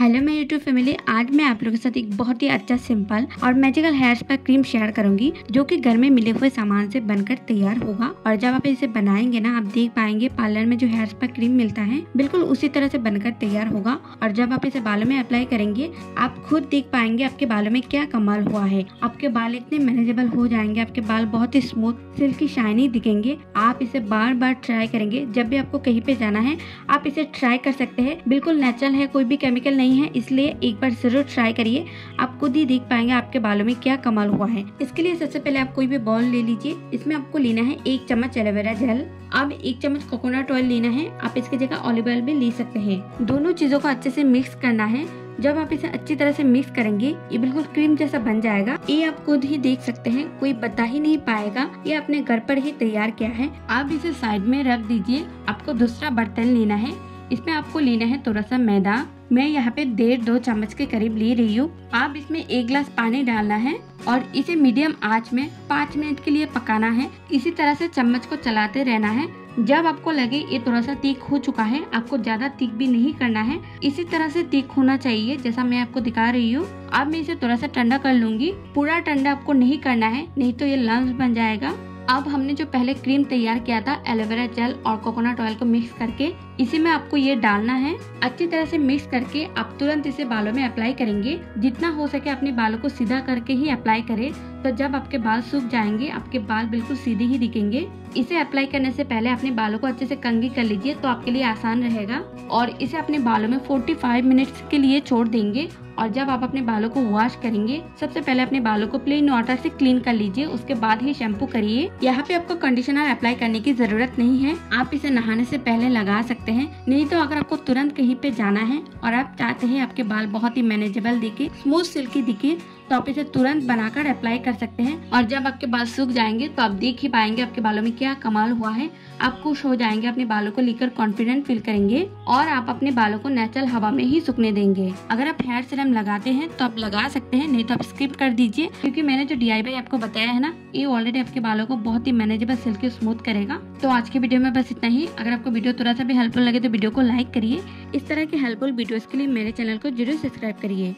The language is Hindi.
हेलो मेरी यूट्यूब फैमिली आज मैं आप लोगों के साथ एक बहुत ही अच्छा सिंपल और magical hair spa cream share करूँगी, जो कि घर में मिले हुए सामान से बनकर तैयार होगा। और जब आप इसे बनाएँगे ना, आप देख पाएँगे पार्लर में जो हेयर स्पा क्रीम मिलता है, बिल्कुल उसी तरह से बनकर तैयार होगा। और जब आप इसे बालों में अप्लाई करेंगे, आप खुद देख पाएँगे आपके बालों में क्या कमाल हुआ है। आपके बाल इतने मैनेजेबल हो जाएँगे, आपके बाल बहुत ही स्मूथ सिल्की शाइनी दिखेंगे। आप इसे बार बार ट्राई करेंगे। जब भी आपको कहीं पे जाना है, आप इसे ट्राई कर सकते हैं। बिल्कुल नेचुरल है, कोई भी केमिकल नहीं है, इसलिए एक बार ज़रूर ट्राई करिए। आप खुद ही देख पाएँगे आपके बालों में क्या कमाल हुआ है। इसके लिए सबसे पहले आप कोई भी बॉल ले लीजिए। इसमें आपको लेना है एक चम्मच एलोवेरा जेल अब एक चम्मच कोकोनट ऑयल लेना है। आप इसकी जगह ऑलिव ऑयल भी ले सकते हैं। दोनों चीज़ों को अच्छे से मिक्स करना है। जब आप इसे अच्छी तरह से मिक्स करेंगे, ये बिल्कुल क्रीम जैसा बन जाएगा। ये आप खुद ही देख सकते हैं, कोई बता ही नहीं पाएगा ये अपने घर पर ही तैयार किया है। आप इसे साइड में रख दीजिए। आपको दूसरा बर्तन लेना है। इसमें आपको लेना है थोड़ा सा मैदा। मैं यहाँ पे डेढ़ दो चम्मच के करीब ले रही हूँ। आप इसमें एक ग्लास पानी डालना है और इसे मीडियम आँच में पाँच मिनट के लिए पकाना है। इसी तरह से चम्मच को चलाते रहना है। जब आपको लगे ये थोड़ा सा तीख हो चुका है, आपको ज़्यादा तीख भी नहीं करना है। इसी तरह से तीख होना चाहिए, जैसा मैं आपको दिखा रही हूँ। अब मैं इसे थोड़ा सा ठंडा कर लूँगी। पूरा ठंडा आपको नहीं करना है, नहीं तो ये लम्स बन जाएगा। अब हमने जो पहले क्रीम तैयार किया था एलोवेरा जेल और कोकोनट ऑयल को मिक्स करके, इसी में आपको ये डालना है। अच्छी तरह से मिक्स करके आप तुरंत इसे बालों में अप्लाई करेंगे। जितना हो सके अपने बालों को सीधा करके ही अप्लाई करें। तो जब आपके बाल सूख जाएँगे, आपके बाल बिल्कुल सीधे ही दिखेंगे। इसे अप्लाई करने से पहले अपने बालों को अच्छे से कंगी कर लीजिए तो आपके लिए आसान रहेगा। और इसे अपने बालों में 45 मिनट्स के लिए छोड़ देंगे। और जब आप अपने बालों को वॉश करेंगे, सबसे पहले अपने बालों को प्लेन वाटर से क्लीन कर लीजिए। उसके बाद ही शैम्पू करिए। यहाँ पे आपको कंडीशनर अप्लाई करने की ज़रूरत नहीं है। आप इसे नहाने से पहले लगा सकते हैं। नहीं तो अगर आपको तुरंत कहीं पे जाना है और आप चाहते हैं आपके बाल बहुत ही मैनेजेबल दिखे स्मूथ सिल्की दिखे तो आप इसे तुरंत बनाकर अप्लाई कर सकते हैं। और जब आपके बाल सूख जाएँगे तो आप देख ही पाएँगे आपके बालों में क्या कमाल हुआ है। आप खुश हो जाएँगे, अपने बालों को लेकर कॉन्फिडेंट फील करेंगे और आप अपने बालों को नेचुरल हवा में ही सूखने देंगे। अगर आप हेयर सीरम लगाते हैं तो आप लगा सकते हैं, नहीं तो आप स्किप कर दीजिए। क्योंकि मैंने जो डी आपको बताया है ना, ये ऑलरेडी आपके बालों को बहुत ही मैनेजेबल सिल्की स्मूथ करेगा। तो आज की वीडियो में बस इतना ही। अगर आपको वीडियो थोड़ा सा भी हेल्पफुल लगे तो वीडियो को लाइक करिए। इस तरह के हेल्पफुल वीडियोस के लिए मेरे चैनल को ज़रूर सब्सक्राइब करिए।